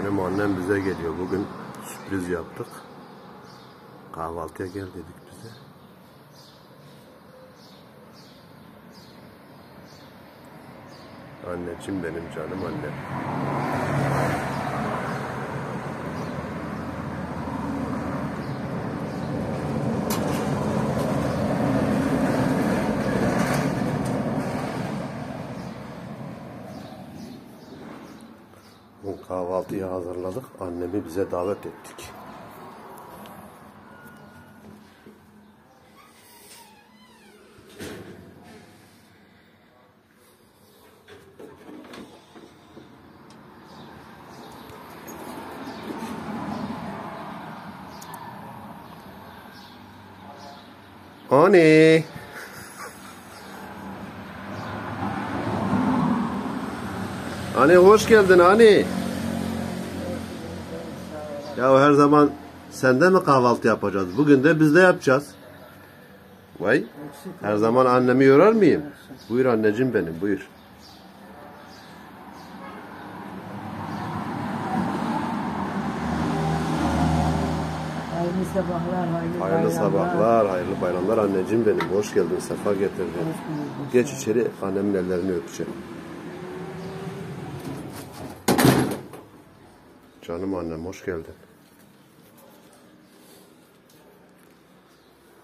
Benim annem bize geliyor. Bugün sürpriz yaptık. Kahvaltıya gel dedik bize. Anneciğim benim canım annem. Bu kahvaltıyı hazırladık. Annemi bize davet ettik. Anne. Anne hoş geldin anne. Ya her zaman sende mi kahvaltı yapacağız? Bugün de biz de yapacağız. Vay. Her zaman annemi yorar mıyım? Buyur anneciğim benim buyur. Hayırlı sabahlar, hayırlı, Hayırlı bayramlar. sabahlar, hayırlı bayramlar anneciğim benim. Hoş geldin, sefa getirdin. Geç içeri annemin ellerini öpeceğim. Canım annem hoş geldin.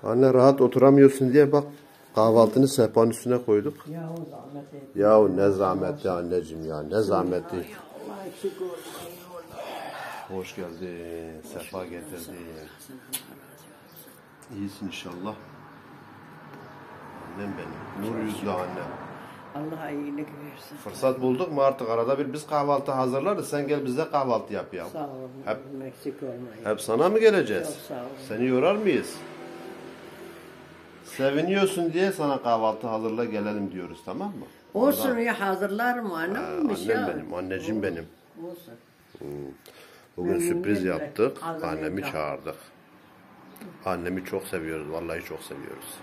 Anne rahat oturamıyorsun diye bak kahvaltını sehpanın üstüne koyduk. Ya o zahmet et. Yahu ne zahmetli anneciğim ya ne olsun. Hoş geldin, sefa getirdin. İyisin inşallah. Annem benim, nur yüzlü annem. Allah iyilik versin. Fırsat bulduk mu artık arada bir biz kahvaltı hazırlarız. Sen gel bize kahvaltı yap ya. Sağ olun. Hep- Eksik olmayın. Hep sana mı geleceğiz? Çok sağ olun. Seni yorar mıyız? Seviniyorsun diye sana kahvaltı hazırla gelelim diyoruz tamam mı? Olsun ya hazırlar mı annem? Şey annem yok. benim, anneciğim benim. Olsun. Bugün Ben sürpriz yaptık. Annemi çağırdık. Annemi çok seviyoruz. Vallahi çok seviyoruz.